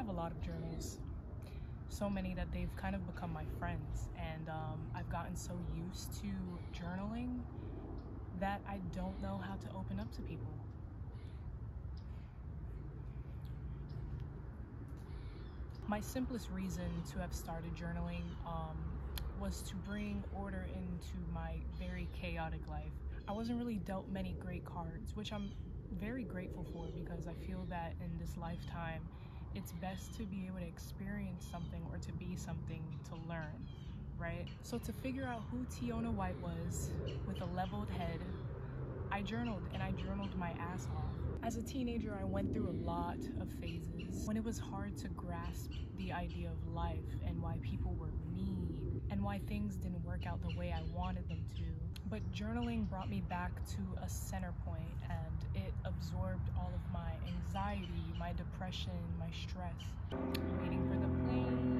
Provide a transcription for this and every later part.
have a lot of journals, so many that they've kind of become my friends, and um, I've gotten so used to journaling that I don't know how to open up to people. My simplest reason to have started journaling um, was to bring order into my very chaotic life. I wasn't really dealt many great cards, which I'm very grateful for because I feel that in this lifetime, it's best to be able to experience something or to be something to learn, right? So to figure out who Tiona White was with a leveled head, I journaled and I journaled my ass off. As a teenager, I went through a lot of phases when it was hard to grasp the idea of life and why people were mean and why things didn't work out the way I wanted them to. But journaling brought me back to a center point and it absorbed all of my anxiety, my depression, my stress. Waiting for the plane.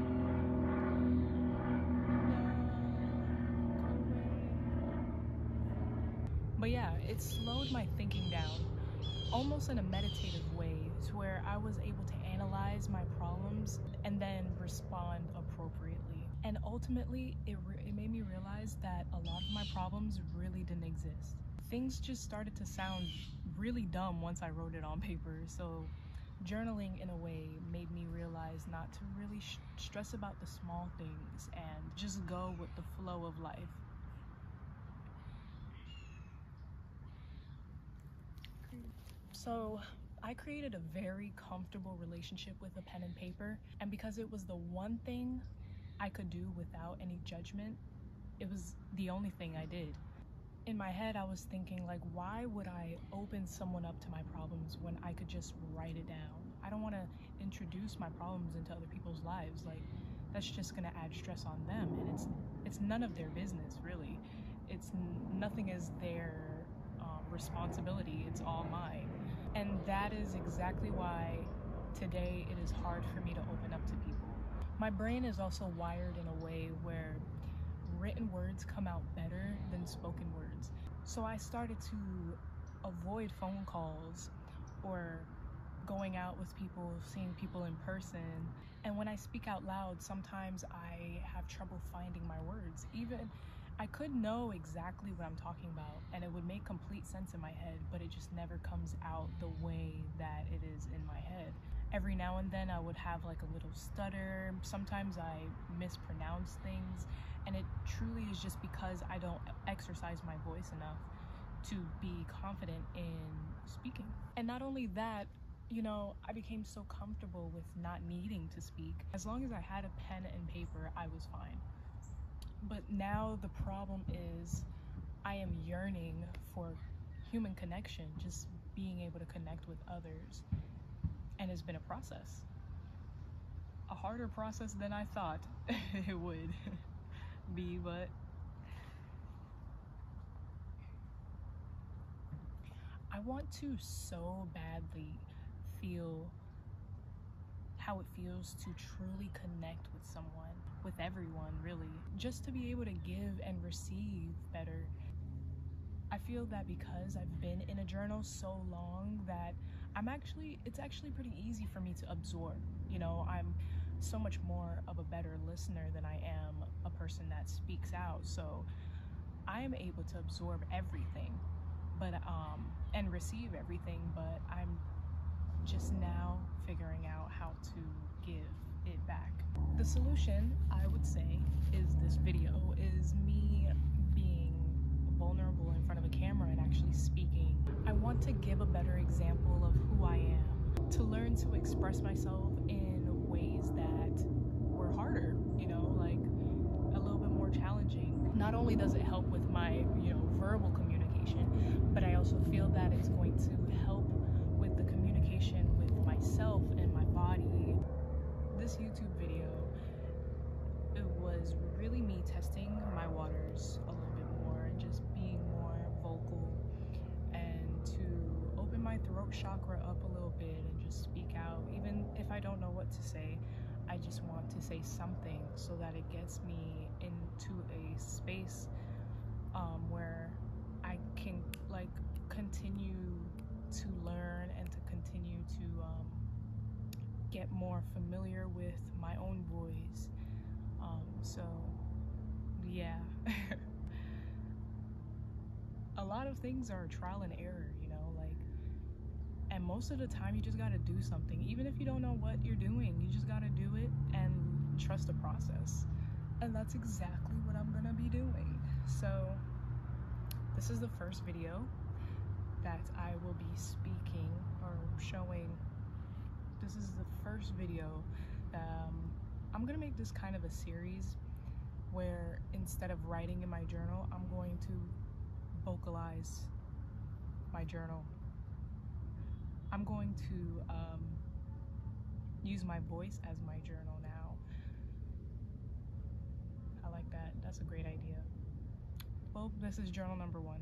But yeah, it slowed my thinking down almost in a meditative way to where I was able to analyze my problems and then respond appropriately. And ultimately, it, it made me realize that a lot of my problems really didn't exist. Things just started to sound really dumb once I wrote it on paper. So journaling in a way made me realize not to really stress about the small things and just go with the flow of life. So I created a very comfortable relationship with a pen and paper. And because it was the one thing I could do without any judgment, it was the only thing I did. In my head, I was thinking like, why would I open someone up to my problems when I could just write it down? I don't want to introduce my problems into other people's lives. Like, that's just gonna add stress on them, and it's it's none of their business really. It's nothing is their um, responsibility. It's all mine. And that is exactly why today it is hard for me to open up to people. My brain is also wired in a way where written words come out better than spoken words. So I started to avoid phone calls or going out with people, seeing people in person. And when I speak out loud, sometimes I have trouble finding my words. Even I could know exactly what I'm talking about and it would make complete sense in my head, but it just never comes out the way that it is in my head. Every now and then I would have like a little stutter. Sometimes I mispronounce things and it truly is just because I don't exercise my voice enough to be confident in speaking. And not only that, you know, I became so comfortable with not needing to speak. As long as I had a pen and paper, I was fine. But now the problem is I am yearning for human connection, just being able to connect with others. And it's been a process. A harder process than I thought it would be, but I want to so badly feel how it feels to truly connect with someone, with everyone really, just to be able to give and receive better. I feel that because I've been in a journal so long that I'm actually, it's actually pretty easy for me to absorb. You know, I'm so much more of a better listener than I am a person that speaks out. So I am able to absorb everything, but, um, and receive everything, but I'm just now figuring out how to give it back. The solution, I would say, is this video, is me being vulnerable in front of a camera and actually speaking. I want to give a better example of who I am, to learn to express myself in ways that were harder, you know, like a little bit more challenging. Not only does it help with my, you know, verbal communication, but I also feel that it's going to help with the communication with myself and my body. This YouTube video, it was really me testing my waters a little bit more and just being more vocal and to open my throat chakra up a little bit and just speak out. Even if I don't know what to say, I just want to say something so that it gets me into a space um, where I can like continue to learn and to continue to um, get more familiar with my own voice. Um, so, yeah. a lot of things are trial and error, and most of the time you just gotta do something. Even if you don't know what you're doing, you just gotta do it and trust the process. And that's exactly what I'm gonna be doing. So, this is the first video that I will be speaking or showing. This is the first video. Um, I'm gonna make this kind of a series where instead of writing in my journal, I'm going to vocalize my journal. I'm going to um, use my voice as my journal now. I like that. That's a great idea. Well, this is journal number one.